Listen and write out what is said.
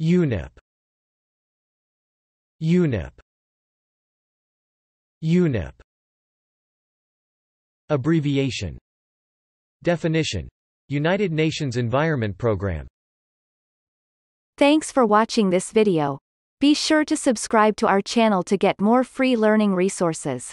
UNEP. UNEP. UNEP. Abbreviation. Definition. United Nations Environment Programme Thanks for watching this video. Be sure to subscribe to our channel to get more free learning resources.